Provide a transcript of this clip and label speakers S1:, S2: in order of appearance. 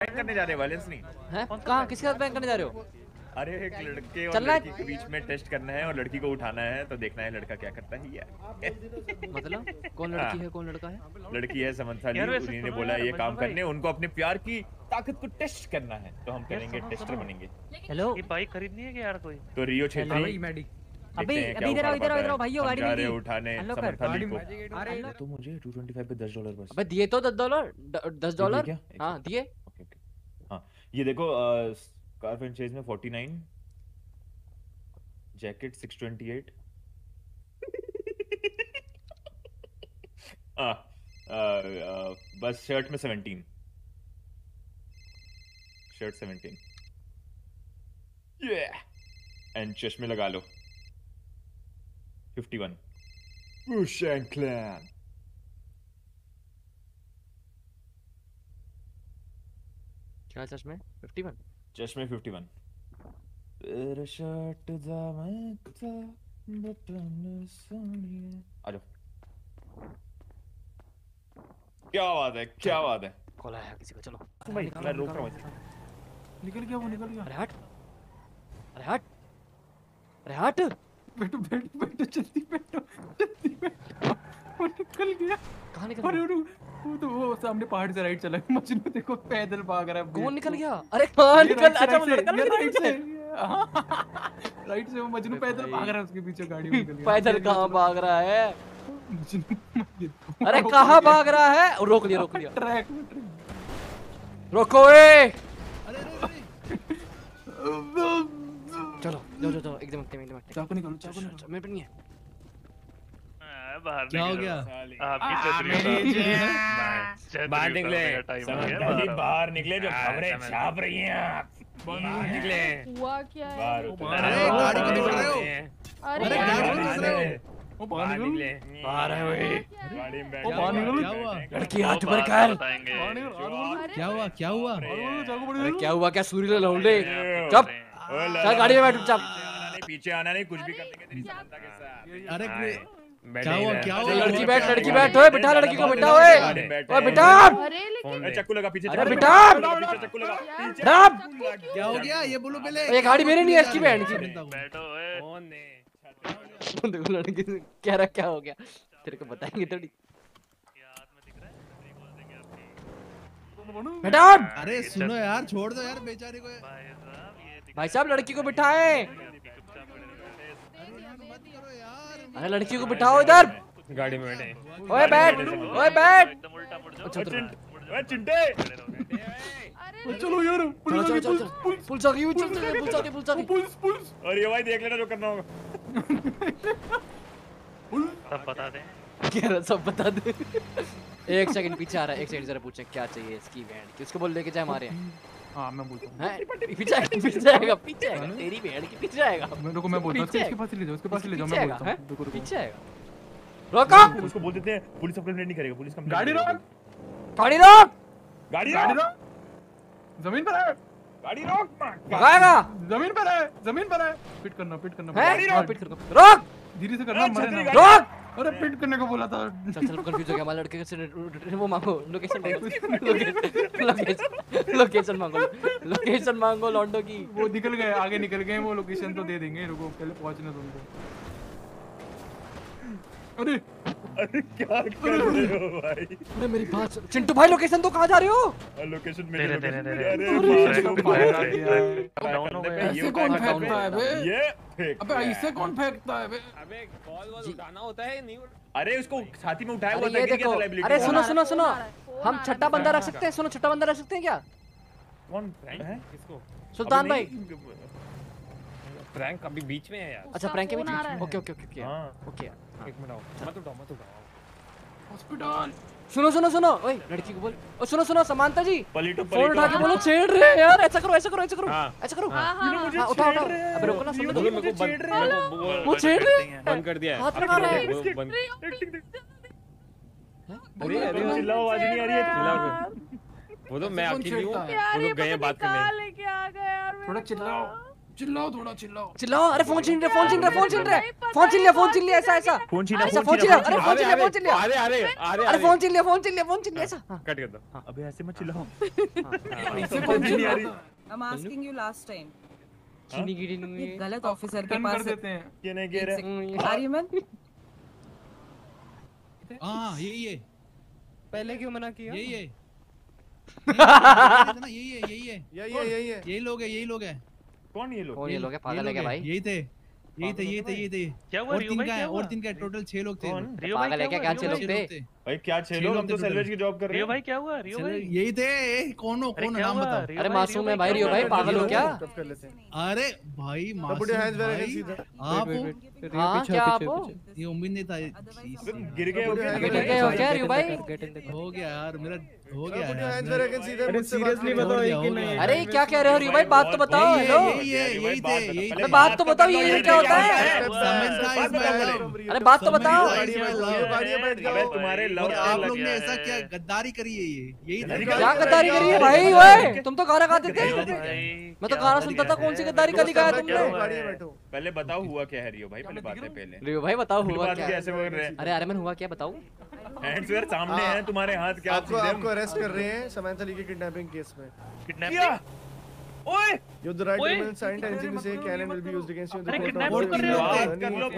S1: Bank करने जा रहे हैं वायलेंस नहीं।
S2: हैं? कहाँ? किसके साथ बैंक करने जा रहे हो?
S1: अरे एक लड़के और लड़की के बीच में टेस्ट करना है और लड़की को उठाना है तो देखना है लड़का क्या करता है यार
S2: मतलब? कौन लड़की है। कौन लड़का है?
S1: लड़की है समंथा ली उन्हीं ने बोला ये काम करने उनको अपने प्यार की ताकत को टेस्ट करना है तो हम करेंगे टेस्टर बनेंगे।
S2: हेलो
S3: ये बाइक खरीदनी है क्या यार कोई?
S1: तो रियो छेत्री
S2: अभी
S1: हैं
S2: अभी इधर आओ इधर आओ इधर आओ भाइयों गाड़ी
S1: हैं
S2: गई
S1: उठाने
S2: हेलो कर,
S1: ली को।
S4: अरे
S1: तो मुझे 225 पे 10 डॉलर बस।
S2: अबे दिए तो दस डॉलर दस डॉलर
S1: क्या? एक
S2: हाँ। दिए।
S1: हाँ ये देखो कार फ्रेंचाइज में 49 जैकेट 628 आ, आ, आ, बस शर्ट में 17 शर्ट 17 ये एंड चश्मे लगा लो। 51 Wu-Shang Clan
S2: क्या चश्मे? 51
S1: चश्मे 51 तेरा शर्ट दामन का बटन सोनिए। आ जाओ। क्या बात है क्या बात है?
S2: कॉल आया किसी का चलो।
S1: भाई मैं रोक रहा हूँ इसे।
S4: निकल गया वो निकल गया।
S2: अरे हट। अरे हट। अरे हट।
S4: बैठो बैठो बैठो जल्दी बैठो जल्दी बैठो। वो निकल गया।
S2: कहाँ निकल
S4: अरे
S2: गया?
S4: वो तो वो सामने पहाड़ से राइट चला। मजनू देखो पैदल भाग रहा है
S2: कौन निकल गया? अरे कहाँ
S4: ये
S2: निकल। अच्छा वो लड़का निकल
S4: right
S2: गया
S4: से। हाँ, राइट से वो मजनू पैदल भाग रहा है उसके पीछे गाड़ी निकल गया।
S2: पैदल कहाँ भाग रहा है? अरे कहाँ भाग रहा है? रोक लिया रोक लिया।
S4: ट्रैक में ट्रैक।
S2: रोको ए। चलो जाओ जाओ जाओ एकदम एकदम एकदम एकदम
S4: चाकू निकालो चाकू निकालो।
S2: मेरे पे नहीं है
S3: हाँ, बाहर
S5: क्या हो गया।
S3: बाहर
S1: निकले
S3: हो बाहर
S1: निकले जो
S3: हाँ,
S1: खबरें छाप रही हैं आप बाहर निकले
S6: हुआ क्या है
S5: अरे, गाड़ी रहे हो?
S6: अरे
S5: गाड़ी रहे हो?
S4: वो बाहर निकल
S1: बाहर है वही गाड़ी में
S4: ओ, बाहर निकलो।
S5: क्या हुआ?
S2: लड़की हाथ ऊपर कर
S5: क्या हुआ क्या हुआ
S2: अरे क्या हुआ क्या सूर्य लौंडे चुप
S3: हैं।
S2: चल गाड़ी में बैठ चुपचाप
S1: आना नहीं पीछे आना नहीं कुछ भी कर देंगे तेरी
S6: क्या-
S1: के साथ
S5: अरे
S3: हाँ,
S5: क्या हुआ क्या हुआ?
S2: लड़की बैठ लड़की बैठ। ओए बिठा लड़की को बिठा ओए। ओए बिठा
S6: अरे लेकिन
S1: लगा पीछे
S2: अरे
S1: चक्कू
S2: बेटा!
S1: लगा, पीछे चक्कू लगा
S6: यार,
S1: पीछे
S2: डब!
S6: चक्कू क्यों?
S5: क्या हो गया? ये बोलो पहले।
S2: ये गाड़ी मेरी नहीं है इसकी बहन की।
S3: बैठो।
S2: देखो लड़की कह रहा क्या हो गया? तेरे को बताएँगे थोड़ी।
S3: है
S2: बेटा
S5: अरे सुनो यार छोड़ दो यार बेचारे को।
S3: भाई साहब ये दिख
S2: भाई साहब लड़की को बिठाएँ।
S5: अरे
S2: अरे लड़की को बिठाओ इधर।
S1: गाड़ी में बैठे।
S2: ओए बैठ ओए बैठ।
S3: एकदम उल्टा मुड़ जाओ
S2: अच्छा,
S3: मुड़
S1: ओए चिंटे।
S6: अरे
S4: चलो यार
S2: चलो चलो चलो चलो पुलिस आ गई पुलिस आ गई पुलिस आ गई पुलिस आ गई
S4: पुलिस पुलिस।
S1: और ये भाई देख लेना जो करना होगा।
S3: सब बता दें।
S2: कह रहा सब बता दे। एक सेकंड पीछे आ रहा है एक सेकंड जरा पूछे क्या चाहिए इसकी बहन की? उसको बोल लेके जाए हमारे
S4: हाँ मैं बोलता हूँ।
S2: हैं? पीछे आएगा पीछे आएगा पीछे आएगा। तेरी बहन की पीछे आएगा।
S4: मैं रुको मैं बोलता हूँ इसके पास ले जाओ इसके पास ले जाओ मैं बोलता
S2: हैं।
S4: हूँ? रुको रुको।
S2: पीछे आएगा। रोको!
S1: उसको बोल देते हैं पुलिस कंप्लेंट नहीं करेगा पुलिस कंप्लेंट
S4: गाड़ी रोक!
S2: गाड़ी रोक!
S1: गाड़ी
S4: गाड़ी
S1: रोक!
S4: ज़मीन पर है।
S1: गाड़ी रोक!
S2: भगाएगा!
S4: ज़मीन पर है ज़मीन पर है। पिट करना पिट करना।
S2: हैं?
S4: हाँ,
S2: पिट कर रोक!
S4: धीरे से करना मरे ना।
S2: रोक
S4: अरे पिट करने को बोला था।
S2: चल चल कंफ्यूज हो गया। हमारे लड़के से वो मांगो। लोकेशन लोकेशन लोकेशन मांगो। लोकेशन मांगो लॉन्डो की।
S4: वो निकल गए आगे निकल गए वो लोकेशन तो दे देंगे। रुको पहले पहुँचने दो उनको। अरे।
S1: अरे क्या कर रहे हो भाई?
S2: अरे मेरी बात चिंटू भाई लोकेशन तो कहाँ जा रहे हो?
S1: लोकेशन मेरी लोकेशन अरे
S4: ऐसे कौन फेंकता है? बे?
S1: ये
S4: अबे ऐसे कौन फेंकता है बे?
S7: अबे बॉल वॉल उठाना होता है नहीं
S1: अरे उसको छाती में उठाया हुआ था
S2: ये
S1: गिर गया
S2: अरे सुनो सुनो सुनो। हम छठा बंदा रख सकते हैं? सुनो छठा बंदा रख सकते हैं क्या?
S1: कौन? है?
S7: किसको?
S2: सुल्तान भाई।
S7: प्रैंक अभी बीच में है यार।
S2: अच्छा प्रैंक के बीच
S6: रहा है।
S2: Okay okay okay okay.
S1: हाँ।
S2: ओके
S7: एक मिनट आओ मत उठाओ मत उठाओ।
S4: हॉस्पिटल।
S2: सुनो सुनो सुनो। ओए लड़की को बोल। ओ सुनो सुनो समांता जी।
S1: पलीटो
S2: फ़ोन उठा के बोलो छेड़ रहे हैं यार। ऐसा करो ऐसा करो ऐसा करो।
S7: हाँ।
S2: ऐसा करो।
S6: हाँ हाँ हाँ।
S2: हाँ उठा उठा अबे रुको ना सुनो। तो
S7: मेरे को बंद मेरे को वो-
S2: छेड़ रहे
S3: हैं।
S7: बंद कर दिया है।
S2: हाथ लगा रहे हैं
S7: बंद
S1: अरे अरे चिल्लाओ आवाज़ नहीं आ रही है।
S7: चिल्लाओ वो तो मैं अकेली हूँ।
S4: है?
S7: वो लोग गए बात करने।
S6: लेके आ गया यार
S4: थोड़ा चिल्लाओ। चिल्लाओ थोड़ा चिल्लाओ
S2: चिल्लाओ अरे फ़ोन छीन रहे फ़ोन छीन रहे फ़ोन छीन रहे फ़ोन छीन लिया फ़ोन छीन लिया ऐसा ऐसा
S1: फ़ोन छीना
S2: ऐसा
S1: फ़ोन
S2: छीन लिया अरे फ़ोन छीन लिया फ़ोन छीन लिया
S7: अरे अरे अरे
S2: अरे फ़ोन छीन लिया फ़ोन छीन लिया फ़ोन छीन लिया ऐसा हाँ,
S7: कट कर दो
S1: अबे ऐसे मत चिल्लाओ
S4: इससे
S1: फ़ोन छीनी आ रही
S8: I'm asking you last time.
S2: चीनी गिरी
S8: ये
S2: नुंगी
S8: गलत ऑफिसर के
S4: कर
S8: पास
S4: देते हैं
S1: ये नहीं कह रहे
S8: Are you man?
S5: हाँ यही है
S9: पहले क्यों मना किया
S5: यही है नहीं, यही है यही है
S9: यही है यही है
S5: यही लोग है यही लोग है
S1: कौन ये लोग?
S2: कौन ये लोग है पागल है क्या भाई?
S5: यही थे यही थे यही थे यही थे।
S3: क्या हुआ
S5: और
S3: रियो
S5: तीन
S3: भाई?
S5: का
S3: क्या
S5: और तीन का टोटल छह लोग थे?
S3: रियो भाई
S2: पागल है क्या
S3: क्या?
S2: क्या
S3: हुआ?
S2: छह
S3: रियो
S2: लोग थे?
S1: भाई क्या छह
S5: छह
S1: लोग
S5: लोग
S1: हम तो सैलवेज की जॉब कर रहे
S3: रियो
S1: हैं?
S3: भाई क्या हुआ? रियो भाई?
S5: यही थे ए, कौन हो कौन नाम? बताओ
S2: अरे
S3: भाई,
S2: मासूम है भाई रियो भाई पागल हो क्या?
S5: अरे भाई मासूम. आप हो?
S2: हाँ क्या आप हो?
S5: ये उम्मीद नहीं था
S1: हो?
S2: अबे गिर गए हो क्या? रियो भाई?
S5: हो गया यार मेरा हो गया.
S7: अरे
S9: करो।
S7: बताओ
S5: हो
S7: एक ही नहीं
S2: अरे क्या कह रहे हो? रियो भाई बात तो बताओ।
S5: यही
S2: हेलो
S5: यही थे यही थे
S2: बात तो बताओ। ये ये क्या होता है?
S5: का।
S2: अरे बात तो बताओ।
S9: में में।
S1: तुम्हारे क्या
S5: आप
S1: लोग
S5: ने ऐसा क्या गद्दारी करी है ये? यही
S2: क्या गद्दारी करी है भाई? ओए तुम तो गाना गाते थे। मैं तो गाना सुनता था कौन सी गद्दारी कली गाया तुमने?
S9: में
S1: पहले बताओ हुआ क्या है रियो भाई? पहले बात है पहले।
S2: रियो भाई बताओ हुआ क्या
S1: की
S2: है?
S1: ऐसे बोल रहे हैं।
S2: अरे अरे हुआ क्या? बताओ।
S1: हैंड्स सामने
S9: हाँ।
S1: हैं तुम्हारे हाथ क्या
S9: आपको आपको अरेस्ट कर रहे हैं समांथा ली के किडनैपिंग केस में।
S1: किडनैपिंग ओए!
S9: You the right man silent engine say can and will
S3: be
S9: used against
S3: you
S9: the
S3: kidnap कर। रहे
S1: कर लो